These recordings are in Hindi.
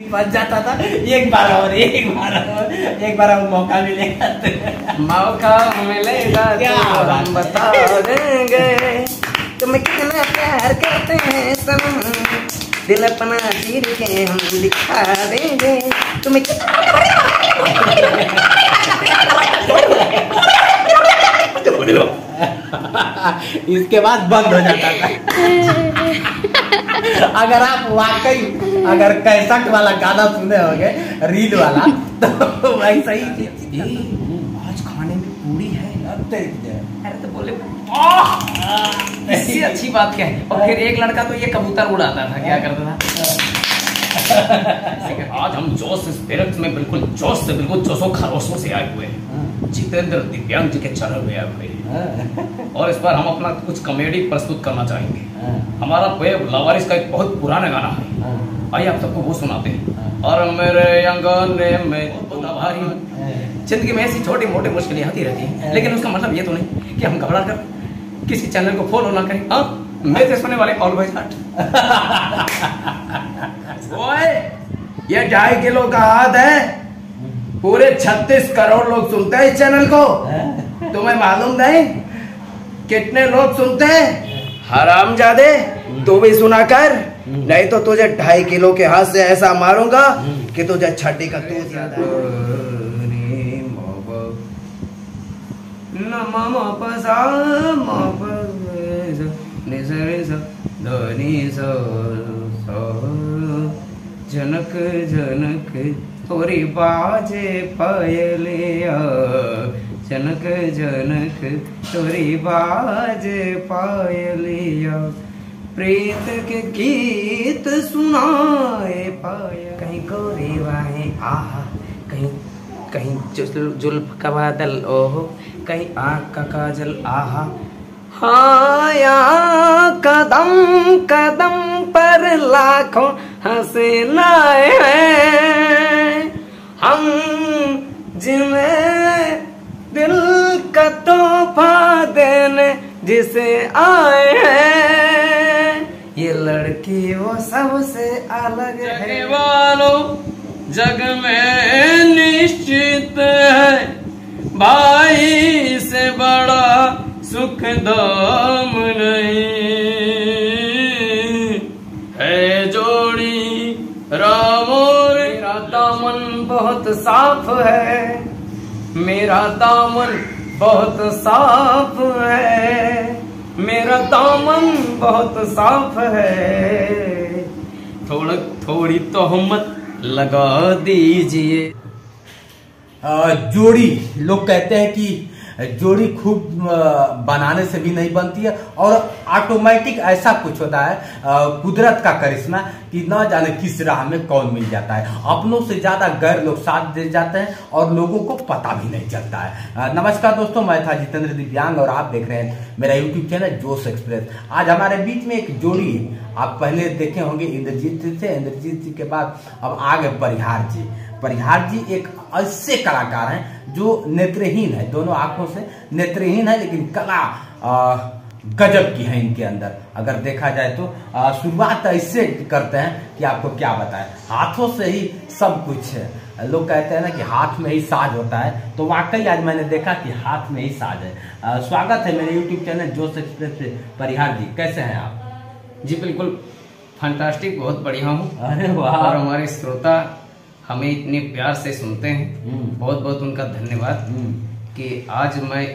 बच जाता था। एक बार और एक बार और एक बार और मौका मिलेगा तो। मौका मिलेगा क्या तो बात हम बता देंगे। तुम्हें कितना प्यार करते हैं सनम दिल अपना चीर के हम दिखा देंगे। तुम्हें कितना इसके बाद बंद हो जाता था। अगर आप वाकई अगर कैसेट वाला गाना सुने होंगे रील वाला तो वैसा ही आज खाने में पूरी है? अरे तो बोले इससे अच्छी बात क्या है? और फिर एक लड़का तो ये कबूतर उड़ाता था क्या करता था? आज हम जोश स्पिरिट में बिल्कुल जोश से बिल्कुल जोशो खरोशों से आए हुए हैं। जितेंद्र दिव्यांग जी के चरण में आए हुए हैं। और इस बार हम अपना कुछ कॉमेडी प्रस्तुत करना चाहेंगे। हमारा वेब लवारिस का एक बहुत पुराना गाना है। आइए आप सबको वो सुनाते हैं। और मेरे अंगने में तो भारी ज़िंदगी में ऐसी छोटी मोटी मुश्किलें आती रहती हैं। लेकिन उसका मतलब ये तो नहीं कि हम घबरा कर किसी चैनल को फॉलो ना करें। हाँ मेरे सुनने वाले ऑलवेज हट ओए, ये ढाई किलो का हाथ है। पूरे छत्तीस करोड़ लोग सुनते हैं इस चैनल को। तुम्हें मालूम नहीं? कितने लोग सुनते हैं? हराम जादे तू भी सुना कर। नहीं तो तुझे ढाई किलो के हाथ से ऐसा मारूँगा कि तुझे छठी का तू ज़्यादा जनक जनक थोड़ी बाजे पायलिया जनक जनक थोड़ी बाजे पायलिया प्रीत के गीत सुनाए पाया। कहीं गोरी वाहे आहा, कहीं कहीं जुल्फ का बादल, ओहो, कहीं आँख का काजल, आहा। हाँ कदम कदम पर लाखों हसीनाए हैं। हम जिन्हें दिल का तोहफा देने जिसे आए हैं। ये लड़की वो सबसे अलग है। वालों, जग में निश्चित है। भाई से बड़ा सुख दाम नहीं। है जोड़ी राम मेरा दामन बहुत साफ़ है। मेरा दामन बहुत साफ़ है। मेरा दामन बहुत साफ़ है। थोड़ा थोड़ी तोहमत लगा दीजिए। जोड़ी लोग कहते हैं कि जोड़ी खूब बनाने से भी नहीं बनती है और ऑटोमेटिक ऐसा कुछ होता है कुदरत का करिश्मा कि ना जाने किस राह में कौन मिल जाता है। अपनों से ज़्यादा गैर लोग साथ दे जाते हैं और लोगों को पता भी नहीं चलता है। नमस्कार दोस्तों, मैं था जितेंद्र दिव्यांग और आप देख रहे हैं मेरा यूट्यूब चैनल जोश एक्सप्रेस। आज हमारे बीच में एक जोड़ी आप पहले देखे होंगे इंद्रजीत जी से। इंद्रजीत जी के बाद अब आगे परिहार जी। परिहार जी एक ऐसे कलाकार हैं जो नेत्रहीन है। दोनों आँखों से नेत्रहीन है लेकिन कला गजब की है इनके अंदर। अगर देखा जाए तो शुरुआत ऐसे करते हैं कि आपको क्या बताएँ। हाथों से ही सब कुछ है। लोग कहते हैं ना कि हाथ में ही साज होता है। तो वाकई आज मैंने देखा कि हाथ में ही साज है। आ, स्वागत है मेरे यूट्यूब चैनल जोश एक्सप्रेस पे परिहार जी। कैसे हैं आप? जी बिल्कुल फंटास्टिक बहुत बढ़िया हूँ। अरे वाह। और हमारे श्रोता हमें इतने प्यार से सुनते हैं हम्म। बहुत बहुत उनका धन्यवाद हम्म। कि आज मैं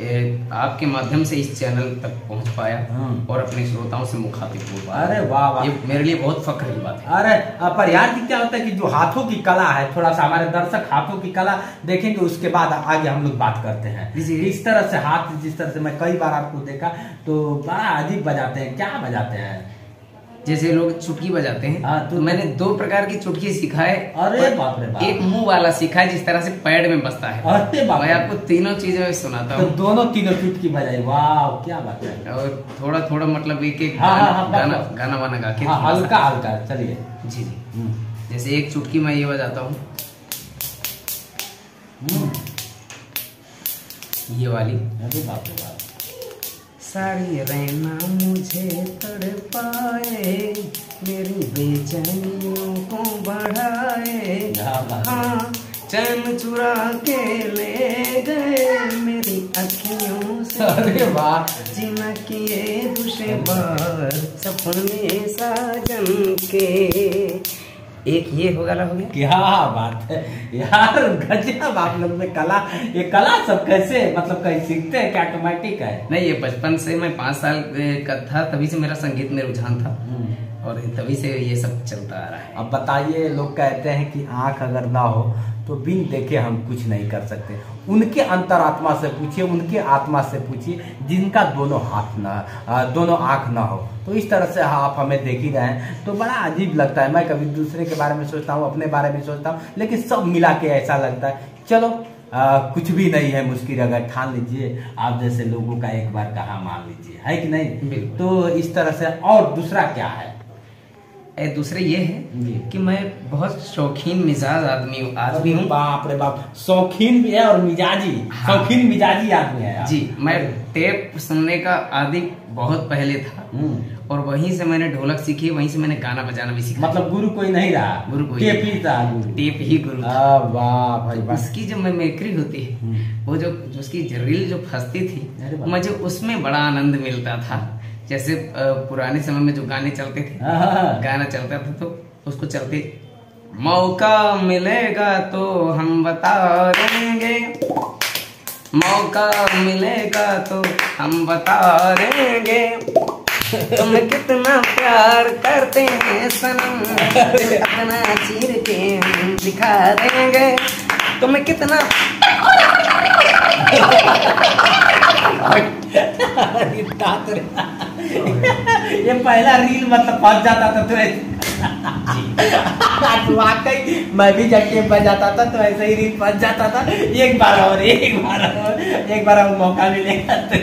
आपके माध्यम से इस चैनल तक पहुँच पाया हम्म। और अपने श्रोताओं से मुखातिब हो पाया अरे वाह वाह ये मेरे लिए बहुत फख्र की बात है अरे पर यार क्या होता है कि जो हाथों की कला है थोड़ा सा हमारे दर्शक हाथों की कला देखेंगे उसके बाद आगे हम लोग बात करते हैं। इस तरह से हाथ जिस तरह से मैं कई बार आपको देखा तो बड़ा अजीब बजाते हैं क्या बजाते हैं जैसे लोग चुटकी बजाते हैं हाँ, तो- तो मैंने दो प्रकार की चुटकी सीखा है अरे बाप रे बाप। एक मुँह वाला सीखा है जिस तरह से पैड में बसता है। अरे बाप मैं आपको तीनों चीज़ें सुनाता हूँ। तो दोनों तीनों चुटकी बजाई वाह क्या बात है। और थोड़ा थोड़ा मतलब एक एक हाँ, हाँ, हाँ, गाना बस, बस। गाना वाना गा के हाँ हल्का हल्का चलिए। जी जी। हम्म, जैसे एक चुटकी मैं ये बजाता हूँ। हम्म, ये वाली। अरे बाप रे बाप। सारी रहना मुझे तड़पाए मेरी बेचैनियों को बढ़ाए। हाँ। चैन चुरा के ले गए मेरी अखियों से। वाह। किए दुशे बार सपने साजन के। एक ये हो गया हो गया। क्या बात है। यार गजब आप लोग में कला ये कला सब कैसे मतलब कहीं सीखते हैं क्या? ऑटोमेटिक है। नहीं ये बचपन से मैं पाँच साल का था तभी से मेरा संगीत में रुझान था। और तभी से ये सब चलता आ रहा है। अब बताइए लोग कहते हैं कि आँख अगर ना हो तो बिन देखे हम कुछ नहीं कर सकते। उनके अंतरात्मा से पूछिए उनके आत्मा से पूछिए जिनका दोनों हाथ ना दोनों आँख ना हो। तो इस तरह से आप हमें देख ही रहे हैं। तो बड़ा अजीब लगता है। मैं कभी दूसरे के बारे में सोचता हूँ अपने बारे में सोचता हूँ लेकिन सब मिला के ऐसा लगता है। चलो आ, कुछ भी नहीं है मुश्किल अगर ठान लीजिए आप जैसे लोगों का एक बार कहा मान लीजिए है कि नहीं? तो इस तरह से और दूसरा क्या है? दूसरे ये है कि मैं बहुत शौकीन मिजाज आदमी हूँ आज भी हूँ। बाप रे बाप शौकीन भी है और मिजाजी हाँ। शौकीन मिजाजी आदमी है जी मैं टेप सुनने का आदि बहुत पहले था हम्म। और वहीं से मैंने ढोलक सीखी वहीं से मैंने गाना बजाना भी सीखा। मतलब गुरु कोई नहीं रहा। गुरु कोई टेप ही था टेप ही गुरु वाह भाई वाह। उसकी जो मेमोरी होती है हम्म। वो जो उसकी रील जो फंसती थी मुझे उसमें बड़ा आनंद मिलता था। जैसे पुराने समय में जो गाने चलते थे हाँ, हाँ, हाँ। गाना चलता था तो उसको चलते मौका मिलेगा तो हम बता देंगे। मौका मिलेगा तो हम बता देंगे। तुम कितना प्यार करते हैं सनम। अपना चीर के दिखा देंगे। तुम्हें कितना। ये पहला रील मतलब फंस जाता था तो ऐसे। वाकई मैं भी जब टेप बजाता था तो ऐसे ही रील फंस जाता था। एक बार और एक बार और एक बार और मौका मिलेगा तो।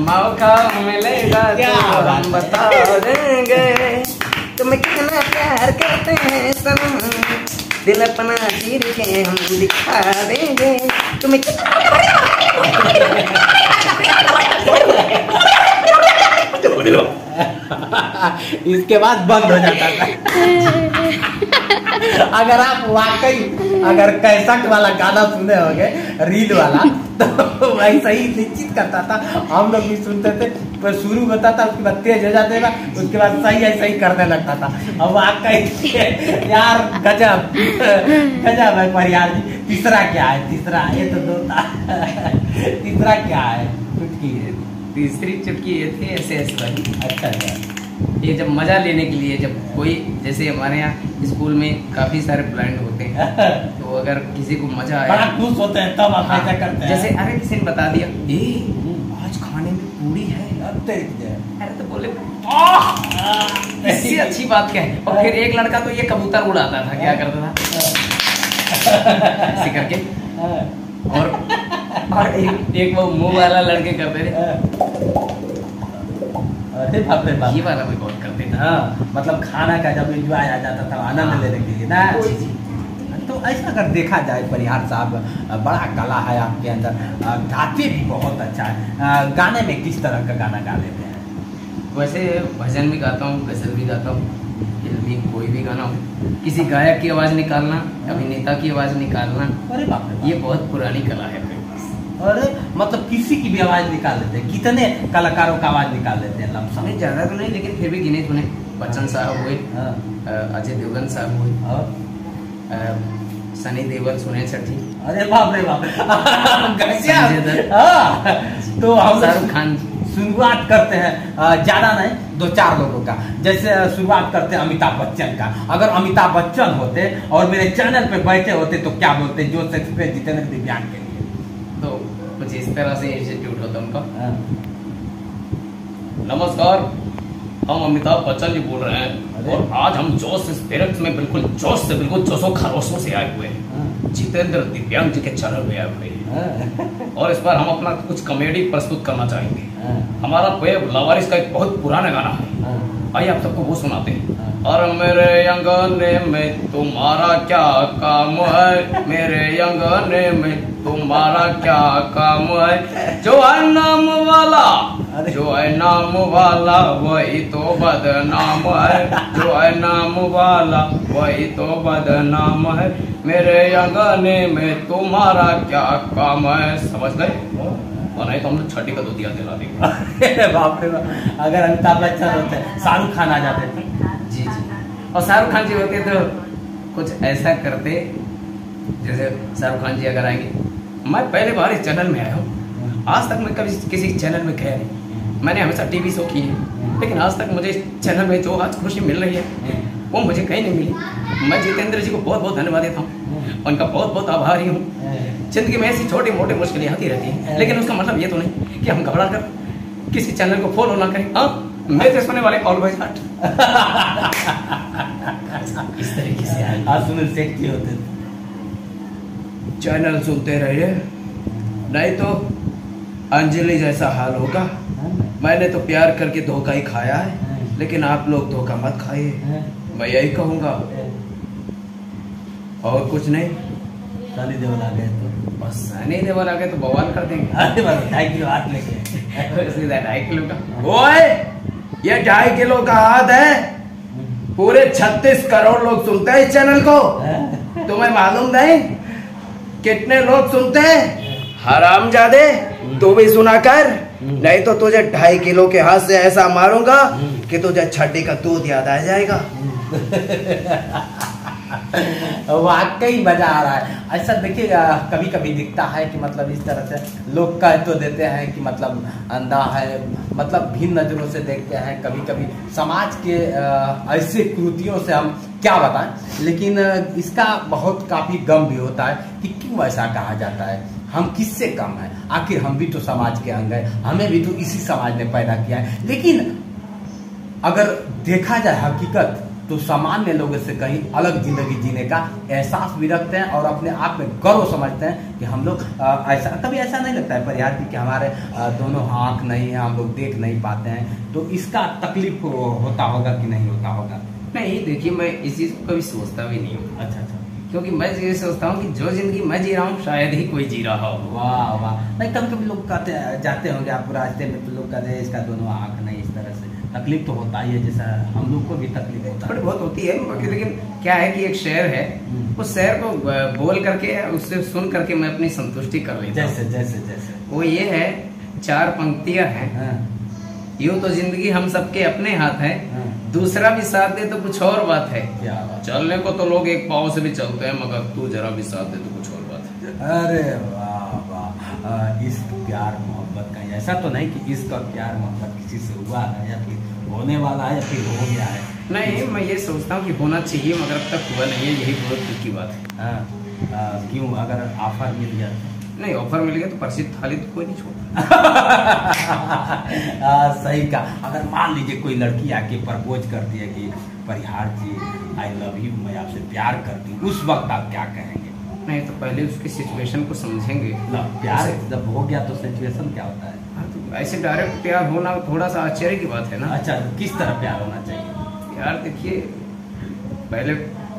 मौका मिलेगा क्या तो बात हम बता देंगे। तुम्हें कितना प्यार करते हैं सनम दिल अपना चीर के हम दिखा देंगे। तुम्हें कितना इसके बाद बंद हो जाता था। अगर आप वाकई अगर कैसेट वाला गाना सुने होंगे रील वाला तो वैसा ही निश्चित करता था। हम लोग भी सुनते थे पर शुरू होता था उसके बाद तेज हो जाते था उसके बाद सही ऐसा ही करने लगता था। अब वाकई यार गजब गजब है परियार जी। तीसरा क्या है तीसरा ये तो दो था। तीसरा क्या है चुटकी तीसरी चुटकी ये थी ऐसे ऐसे वाली अच्छा अच्छा। ये जब मज़ा लेने के लिए जब कोई जैसे हमारे यहाँ स्कूल में काफ़ी सारे ब्लाइंड होते हैं तो अगर किसी को मज़ा बड़ा आया खुश होते हैं तब आप ऐसा करते हैं। जैसे अरे किसी ने बता दिया ए आज खाने में पूरी है है। अरे तो बोले "आह!" इससे अच्छी बात क्या है? और फिर एक लड़का तो ये कबूतर उड़ाता था क्या करता था? ऐसे करके। और और एक, एक वो मुँह वाला लड़के करते थे अरे बाप रे बाप। ये वाला भी बहुत करते थे। हाँ मतलब खाना का जब एंजॉय आ जाता था आनंद लेने के लिए ना। तो ऐसा अगर देखा जाए परिहार साहब बड़ा कला है आपके अंदर। गाते भी बहुत अच्छा है। गाने में किस तरह का गाना गा लेते हैं? वैसे भजन भी गाता हूँ गज़ल भी गाता हूँ फिल्मी कोई भी गाना हो। किसी गायक की आवाज़ निकालना अभिनेता की आवाज़ निकालना अरे बाप। ये बहुत पुरानी कला है। अरे मतलब किसी की भी आवाज़ निकाल देते हैं। कितने कलाकारों का आवाज़ निकाल देते हैं लमसम? हमें ज़्यादा तो नहीं लेकिन फिर भी गिने चुने। बच्चन साहब हुए हाँ, अजय देवगन साहब हुए और? सनी देवल सुनील छठी अरे बाप रे बाप। दत्त। हाँ, तो हम शाहरुख खान शुरुआत करते हैं ज़्यादा नहीं दो चार लोगों का। जैसे शुरुआत करते हैं अमिताभ बच्चन का। अगर अमिताभ बच्चन होते और मेरे चैनल पे बैठे होते तो क्या बोलते? जो एक्सप्रेस जितने दिव्यांग के तरह से इंस्टीट्यूट होता उनका नमस्कार हम अमिताभ बच्चन जी बोल रहे हैं और आज हम जोश स्पिरिट में बिल्कुल जोश से बिल्कुल जोशो खरोशों से आए हुए हैं। हाँ, जितेंद्र दिव्यांग जी के चरण में आए हुए हैं। हाँ, और इस बार हम अपना कुछ कॉमेडी प्रस्तुत करना चाहेंगे। हाँ, हमारा वेब लवारिस का एक बहुत पुराना गाना है। आइए आप सबको वो सुनाते हाँ। और मेरे अंगने में तुम्हारा क्या काम है? मेरे अंगने में तुम्हारा क्या काम है? जो है नाम वाला जो है नाम वाला वही तो बदनाम है। जो है नाम वाला वही तो बदनाम है। मेरे अंगने में तुम्हारा क्या काम है? समझ गए? और नहीं तो हम लोग छठी का दूधिया दिला देंगे। बाप रे बाप। अगर अमिताभ बच्चन होते शाहरुख खान आ जाते। और शाहरुख खान जी होते तो कुछ ऐसा करते जैसे शाहरुख खान जी अगर आएँगे। मैं पहले बार इस चैनल में आया हूँ। आज तक मैं कभी किसी चैनल में गया नहीं। मैंने हमेशा टीवी शो किए हैं। लेकिन आज तक मुझे इस चैनल में जो आज खुशी मिल रही है, वो मुझे कहीं नहीं मिली। मैं जितेंद्र जी को बहुत बहुत धन्यवाद देता हूँ। उनका बहुत बहुत आभारी हूँ। ज़िंदगी में ऐसी छोटी मोटी मुश्किलें आती रहती हैं। लेकिन उसका मतलब ये तो नहीं कि हम घबरा कर किसी चैनल को फॉलो ना करें। हाँ मेरे सुनने वाले ऑलवेज हट इस तरीके से आज सुनील सेठ जी होते थे। चैनल सुनते रहिए। नहीं तो अंजलि जैसा हाल होगा। मैंने तो प्यार करके धोखा ही खाया है। लेकिन आप लोग धोखा मत खाइए। मैं यही कहूँगा। और कुछ नहीं। सनी देओल आ गए तो। बस सनी देवल आ गए तो बवाल कर देंगे। अरे बस ढाई किलो हाथ लेके। ढाई किलो का। ओए ये ढाई किलो का हाथ है। पूरे छत्तीस करोड़ लोग सुनते हैं इस चैनल को। तुम्हें मालूम नहीं? कितने लोग सुनते हैं? हराम जादे तू भी सुना कर। नहीं तो तुझे ढाई किलो के हाथ से ऐसा मारूँगा कि तुझे छड्डी का दूध याद आ जाएगा। वाकई मज़ा आ रहा है। ऐसा देखिए कभी कभी दिखता है कि मतलब इस तरह से लोग कह तो देते हैं कि मतलब अंधा है मतलब भिन्न नज़रों से देखते हैं। कभी कभी समाज के ऐसे कृतियों से हम क्या बताएँ? लेकिन इसका बहुत काफ़ी गम भी होता है कि क्यों ऐसा कहा जाता है? हम किससे कम है? आखिर हम भी तो समाज के अंग है। हमें भी तो इसी समाज ने पैदा किया है। लेकिन अगर देखा जाए हकीकत तो सामान्य लोगों से कहीं अलग ज़िंदगी जीने का एहसास भी रखते हैं और अपने आप में गर्व समझते हैं कि हम लोग ऐसा कभी ऐसा नहीं लगता है परिहार की कि हमारे दोनों आँख नहीं है हम लोग देख नहीं पाते हैं। तो इसका तकलीफ़ हो- होता होगा कि नहीं होता होगा? नहीं देखिए मैं इस चीज़ को कभी सोचता भी नहीं हूँ। अच्छा अच्छा। क्योंकि मैं ये सोचता हूँ कि जो ज़िंदगी मैं जी रहा हूँ शायद ही कोई जी रहा हो। वाह वाह। नहीं कभी कभी लोग कहते जाते होंगे आप रास्ते में तो लोग कहते हैं इसका दोनों आँख नहीं इस तरह से। तकलीफ़ तो होता ही है जैसा हम लोग को भी तकलीफ़ होता थोड़ी है। बहुत होती है बाकी लेकिन क्या है कि एक शेर है हम्म। उस शेर को बोल करके उससे सुन करके मैं अपनी संतुष्टि कर लेता जैसे जैसे जैसे। वो ये है चार पंक्तियाँ हैं। हाँ, यूँ तो ज़िंदगी हम सबके अपने हाथ है हाँ। दूसरा भी साथ दे तो कुछ और बात है। बात चलने को तो लोग एक पाव से भी चलते हैं मगर तू जरा भी साथ दे तो कुछ और बात है। अरे वाह वाह। इश्क प्यार मोहब्बत का ऐसा तो नहीं कि इसका प्यार मोहब्बत किसी से हुआ है या फिर होने वाला है या फिर हो गया है? नहीं मैं ये सोचता हूँ कि होना चाहिए मगर अब तक हुआ नहीं है यही बहुत दुख की बात है। हाँ, क्यों? अगर ऑफ़र मिल गया तो? नहीं ऑफ़र मिल गया तो प्रसिद्ध थाली तो कोई नहीं छोड़ता। सही कहा। अगर मान लीजिए कोई लड़की आके प्रपोज करती है कि परिहार जी आई लव यू मैं आपसे प्यार करती हूँ। उस वक्त आप क्या कहेंगे? नहीं तो पहले उसकी सिचुएशन को समझेंगे। ना, प्यार जब हो गया तो सिचुएशन क्या होता है हाँ, ऐसे डायरेक्ट प्यार होना थोड़ा सा आश्चर्य की बात है ना। अच्छा किस तरह प्यार होना चाहिए? प्यार देखिए पहले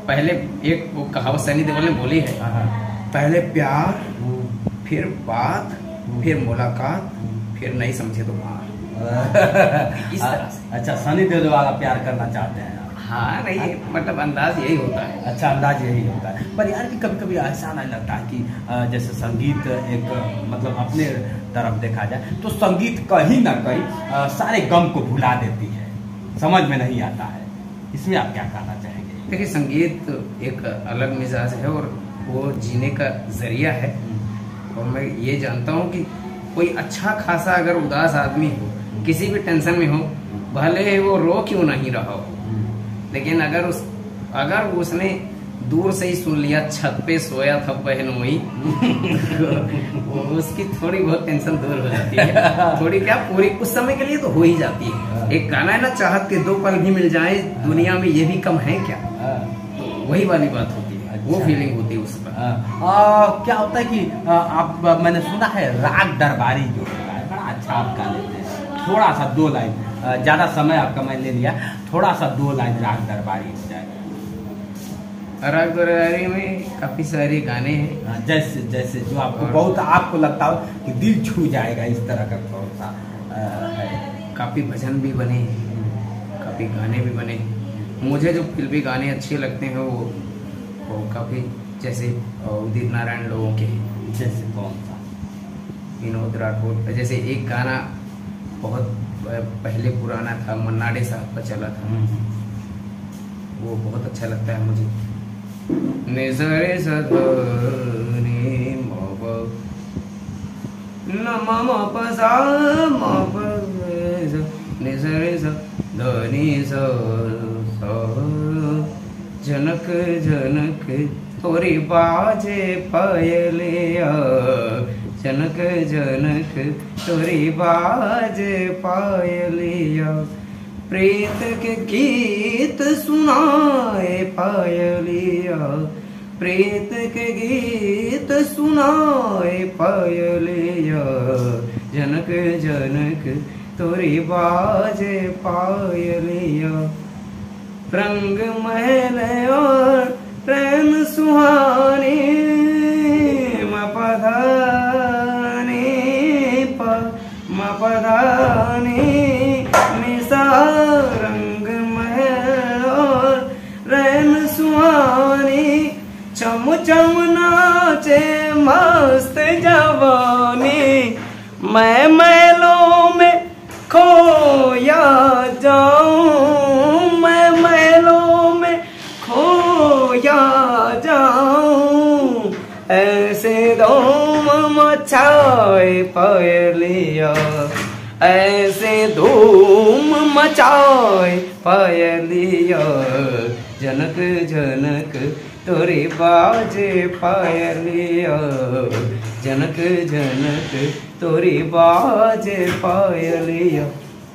पहले एक वो कहावत सैनी देवल ने बोली है। हाँ, हाँ। पहले प्यार हम्म, फिर बात फिर मुलाकात फिर नहीं समझे तो बात इस तरह से। अच्छा सनी देवल वाला प्यार करना चाहते हैं। हाँ नहीं मतलब अंदाज यही होता है। अच्छा अंदाज यही होता है। पर यार कि कभी कभी ऐसा नहीं लगता है कि जैसे संगीत एक मतलब अपने तरफ़ देखा जाए तो संगीत कहीं ना कहीं सारे गम को भुला देती है। समझ में नहीं आता है। इसमें आप क्या कहना चाहेंगे? देखिए संगीत एक अलग मिजाज है और वो जीने का ज़रिया है। और मैं ये जानता हूँ कि कोई अच्छा खासा अगर उदास आदमी हो किसी भी टेंशन में हो भले वो रो क्यों नहीं रहा हो लेकिन अगर उस अगर उसने दूर से ही सुन लिया छत पे सोया था बहनोई वो उसकी थोड़ी बहुत टेंशन दूर हो जाती है। थोड़ी क्या पूरी उस समय के लिए तो हो ही जाती है। एक गाना है ना चाहत के दो पल भी मिल जाए दुनिया में ये भी कम है क्या? हाँ। तो वही वाली बात होती है। अच्छा। वो। फीलिंग होती है उस पर। आ, आ, क्या होता है कि आ, आप मैंने सुना है राग दरबारी जो है बड़ा अच्छा आप गा लेते हैं। थोड़ा सा दो लाइन। ज़्यादा समय आपका मैं ले लिया। थोड़ा सा दो लाइन राग दरबारी हो जाए। राग दरबारी में काफ़ी सारे गाने हैं। जैसे जैसे जो आपको बहुत आपको लगता हो कि दिल छू जाएगा इस तरह का कौन सा है। काफ़ी भजन भी बने काफ़ी गाने भी बने मुझे जो फिल्मी गाने अच्छे लगते हैं वो वो काफ़ी जैसे उदित नारायण लोगों के। जैसे कौन सा? विनोद राठौर जैसे एक गाना बहुत पहले पुराना था मन्नाडे साहब का चला था। वो बहुत अच्छा लगता है मुझे। निजरे सधनी मप न मम पसा मप निजरे स धनी स स। जनक जनक तोरी बाजे पायलिया जनक जनक तोरी बाज पायलिया प्रीत के गीत सुनाए पायलिया प्रीत के गीत सुनाए पायलिया जनक जनक तोरी बाज पायलिया रंग महल और प्रेम सुहानी। मपधानी मस्त जवानी। मैं मैलों में खोया जाऊँ। मैं मैलों में खोया जाऊँ। ऐसे धूम मचाए पायलिया ऐसे धूम मचाए पायलिया जनक जनक तोरे बाजे पायलिया जनक जनक, तोरे बाजे पायलिया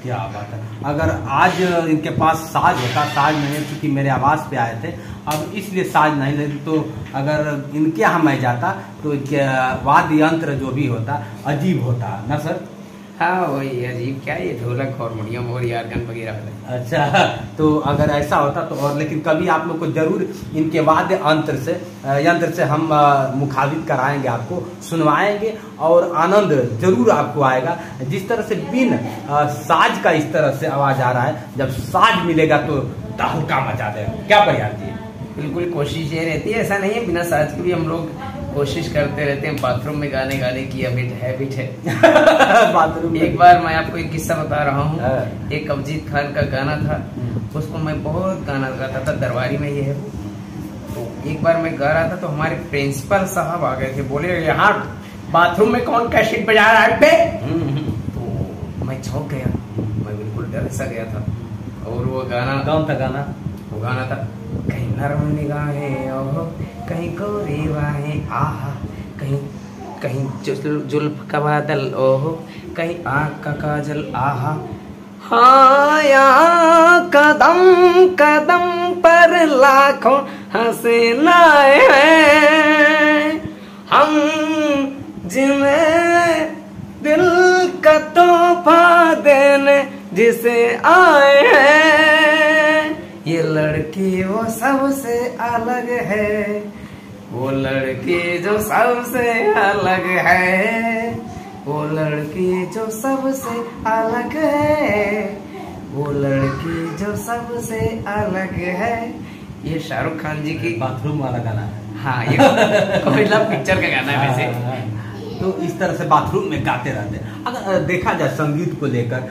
क्या बात है। अगर आज इनके पास साज होता, साज नहीं क्योंकि मेरे आवाज़ पे आए थे, अब इसलिए साज नहीं लेते तो अगर इनके यहाँ मैं जाता तो वाद्य यंत्र जो भी होता, अजीब होता, ना सर? हाँ वही अजीब क्या ये ढोलक हारमोनियम और यारगन वगैरह अच्छा तो अगर ऐसा होता तो और लेकिन कभी आप लोग को ज़रूर इनके वाद्य यंत्र से यंत्र से हम मुखाबित कराएँगे आपको सुनवाएँगे और आनंद ज़रूर आपको आएगा। जिस तरह से बिन साज का इस तरह से आवाज़ आ रहा है जब साज मिलेगा तो तहलका मचा देगा। क्या प्रयास जी बिल्कुल कोशिश ये रहती है ऐसा नहीं है बिना साज के भी हम लोग कोशिश करते रहते हैं बाथरूम में गाने गाने की हैबिट हैबिट है। बाथरूम एक बार मैं आपको एक किस्सा बता रहा हूँ। हाँ। एक अभिजीत खान का गाना था उसको मैं बहुत गाना गाता था दरबारी में ये है। तो एक बार मैं गा रहा था तो हमारे प्रिंसिपल साहब आ गए थे बोले यहाँ बाथरूम में कौन कैसेट बजा रहा है हम्म, हम्म। तो मैं चौंक गया। मैं बिल्कुल डर सा गया था। और वो गाना कौन था गाना? वो गाना था कहीं नरम निगाहें ओहो कहीं गोरी बाहें आहा, कहीं कहीं जुल्फ का बादल, ओहो, कहीं आँख का काजल आहा हाँ यहाँ कदम कदम पर लाखों हसीनाए हैं। हम जिन्हें दिल का तोहफा देने जिसे आए हैं, ये लड़की वो सबसे अलग है। वो लड़की जो सबसे अलग है वो लड़की जो सबसे अलग है वो लड़की जो सबसे अलग है। ये शाहरुख खान जी की बाथरूम वाला गाना है। हाँ ये कोयला पिक्चर का गाना है वैसे। हाँ, तो इस तरह से बाथरूम में गाते रहते हैं। अगर देखा जाए संगीत को लेकर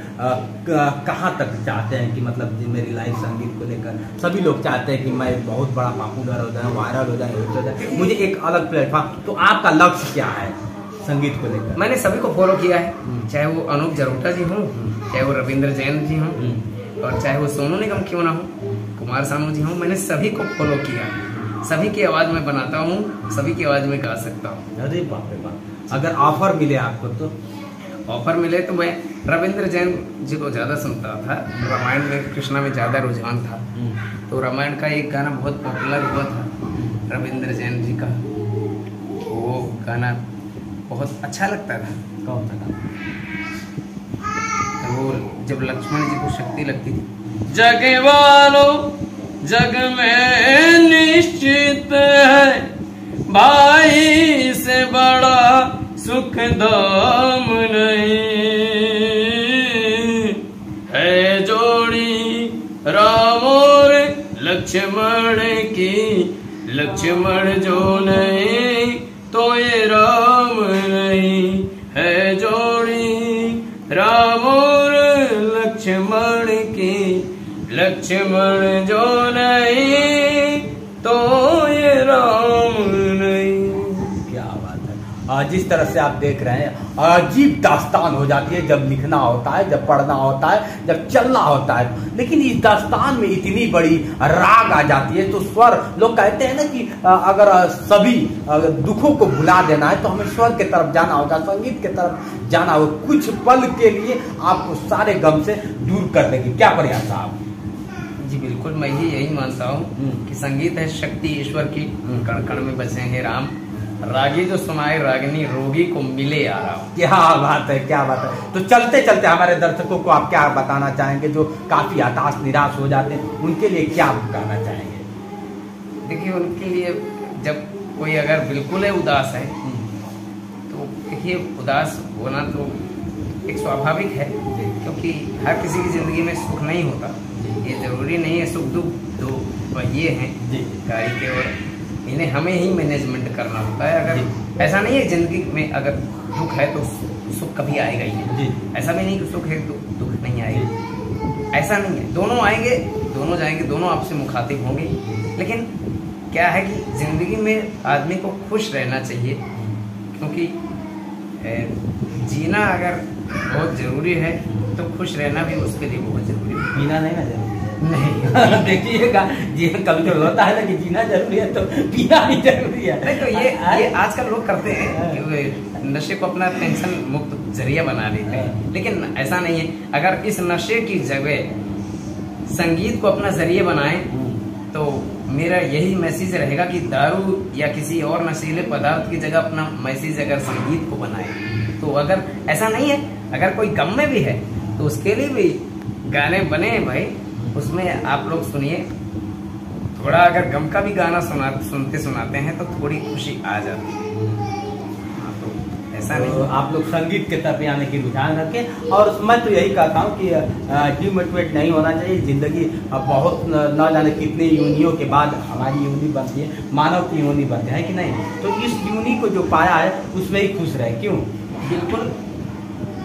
कहाँ तक चाहते हैं कि मतलब मेरी लाइफ संगीत को लेकर? सभी लोग चाहते हैं कि मैं बहुत बड़ा पॉपुलर हो जाए वायरल हो जाए हो जाए मुझे एक अलग प्लेटफॉर्म तो आपका लक्ष्य क्या है संगीत को लेकर? मैंने सभी को फॉलो किया है। हम्म। चाहे वो अनूप जरोटा जी हों चाहे वो रविंद्र जैन जी हों हम्म। और चाहे वो सोनू निगम क्यों ना हो कुमार सानू जी हों मैंने सभी को फॉलो किया सभी की आवाज़ में बनाता हूँ सभी की आवाज़ में गा सकता हूँ। अरे बाप रे बाप। अगर ऑफ़र मिले आपको तो? ऑफ़र मिले तो मैं रविंद्र जैन जी को ज़्यादा सुनता था रामायण में कृष्णा में ज़्यादा रुझान था। तो रामायण का एक गाना बहुत पॉपुलर हुआ था रविंद्र जैन जी का। वो गाना बहुत अच्छा लगता था। कौन सा गाना? वो जब लक्ष्मण जी को शक्ति लगती थी। जग वालो जग में निश्चित है। भाई से बड़ा सुख दाम नहीं। है जोड़ी राम और लक्ष्मण की। लक्ष्मण जो नहीं तो ये राम नहीं। है जोड़ी राम और लक्ष्मण की। लक्ष्मण जो जिस तरह से आप देख रहे हैं अजीब दास्तान हो जाती है जब लिखना होता है जब पढ़ना होता है जब चलना होता है लेकिन इस दास्तान में इतनी बड़ी राग आ जाती है तो स्वर लोग कहते हैं ना कि अगर सभी दुखों को भुला देना है तो हमें स्वर की तरफ़ जाना होगा संगीत की तरफ़ जाना होगा कुछ पल के लिए आपको सारे गम से दूर कर देगी क्या प्रयास आप जी बिल्कुल मैं ही यही मानता हूँ हम्म। कि संगीत है शक्ति ईश्वर की हम्म। कण कण में बसे हैं राम रागी जो सुनाए रागिनी रोगी को मिले आराम। क्या बात है क्या बात है। तो चलते चलते हमारे दर्शकों को आप क्या बताना चाहेंगे जो काफ़ी हताश निराश हो जाते हैं उनके लिए क्या कहना चाहेंगे? देखिए उनके लिए जब कोई अगर बिल्कुल ही उदास है तो देखिए उदास होना तो एक स्वाभाविक है क्योंकि हर किसी की ज़िंदगी में सुख नहीं होता। ये ज़रूरी नहीं है सुख दुख दो ये हैं। गाड़ी के और इन्हें हमें ही मैनेजमेंट करना होता है। अगर ऐसा नहीं है ज़िंदगी में अगर दुख है तो सुख कभी आएगा ही नहीं। ऐसा भी नहीं कि सुख है तो दुख नहीं आएगा। ऐसा नहीं है। दोनों आएँगे दोनों जाएँगे दोनों आपसे मुखातिब होंगे। लेकिन क्या है कि ज़िंदगी में आदमी को खुश रहना चाहिए क्योंकि जीना अगर बहुत ज़रूरी है तो खुश रहना भी उसके लिए बहुत ज़रूरी है। जीना नहीं ना ज़रूरी नहीं देखिएगा जी कभी तो होता है ना कि जीना ज़रूरी है तो पीना भी ज़रूरी है। नहीं तो ये ये आजकल लोग करते हैं कि नशे को अपना टेंशन मुक्त ज़रिया बना लेते हैं। लेकिन ऐसा नहीं है। अगर इस नशे की जगह संगीत को अपना ज़रिए बनाएँ तो मेरा यही मैसेज रहेगा कि दारू या किसी और नशीले पदार्थ की जगह अपना मैसेज अगर संगीत को बनाए तो अगर ऐसा नहीं है अगर कोई गम में भी है तो उसके लिए भी गाने बने भाई। उसमें आप लोग सुनिए। थोड़ा अगर गम का भी गाना सुना सुनते सुनाते हैं तो थोड़ी खुशी आ जाती है। हाँ, तो ऐसा तो नहीं आप लोग संगीत के तरफ़ आने की रुझान रखें। और मैं तो यही कहता हूँ कि डिमोटिवेट नहीं होना चाहिए। ज़िंदगी बहुत न न जाने कितने यूनियों के बाद हमारी यूनि बनती है। मानव की यूनि बनती है कि नहीं? तो इस यूनि को जो पाया है उसमें ही खुश रहे। क्यों? बिल्कुल।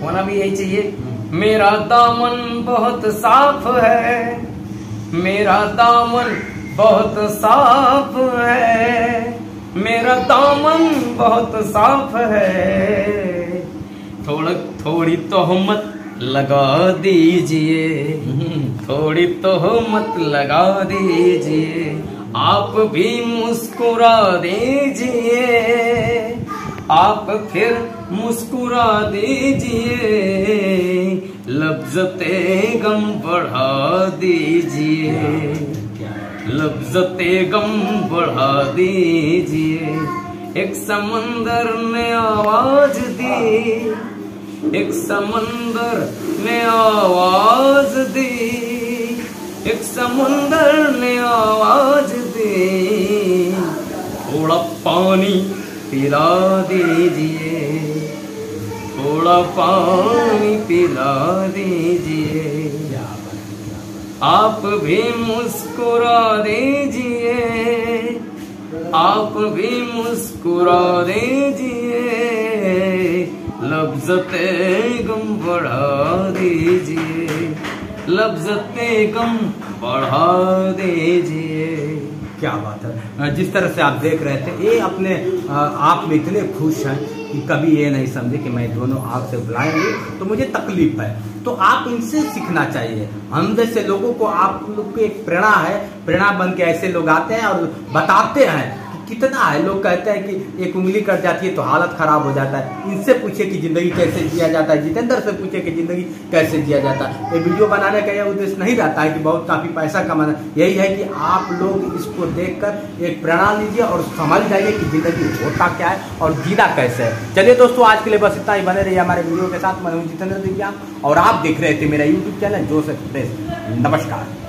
होना भी यही चाहिए। मेरा दामन बहुत साफ़ है। मेरा दामन बहुत साफ़ है। मेरा दामन बहुत साफ़ है। थोड़ा थोड़ी तोहमत लगा दीजिए। थोड़ी तोहमत लगा दीजिए। आप भी मुस्कुरा दीजिए। आप फिर मुस्कुरा दीजिए, लफ्जते गम बढ़ा दीजिए। लफ्जते गम बढ़ा दीजिए। एक समंदर ने आवाज़ दी, एक समंदर ने आवाज़ दी, एक समंदर ने आवाज़ दी। थोड़ा पानी पिला दीजिए, थोड़ा पानी पिला दीजिए। आप भी मुस्कुरा दीजिए, आप भी मुस्कुरा दीजिए। लफ्जते गम बढ़ा दीजिए लफ्जते गम बढ़ा दीजिए। क्या बात है? जिस तरह से आप देख रहे थे, ये अपने आप में इतने खुश हैं कि कभी ये नहीं समझे कि मैं दोनों आग से बुलाएँगे तो मुझे तकलीफ़ है। तो आप इनसे सीखना चाहिए। हम जैसे लोगों को आप लोग की एक प्रेरणा है। प्रेरणा बन के ऐसे लोग आते हैं और बताते हैं। कितना है? लोग कहते हैं कि एक उंगली कट जाती है तो हालत खराब हो जाता है। इनसे पूछे कि ज़िंदगी कैसे जिया जाता है। जितेंद्र से पूछे कि ज़िंदगी कैसे जिया जाता है। ये वीडियो बनाने का यह उद्देश्य नहीं रहता है कि बहुत काफ़ी पैसा कमाना। यही है कि आप लोग इसको देखकर एक प्रेरणा लीजिए और समझ जाइए कि ज़िंदगी होता क्या है और जीना कैसे है। चलिए दोस्तों, आज के लिए बस इतना ही। बने रहिए हमारे वीडियो के साथ। मैं हूँ जितेंद्र दिव्या और आप देख रहे थे मेरा यूट्यूब चैनल जोश एक्सप्रेस। नमस्कार।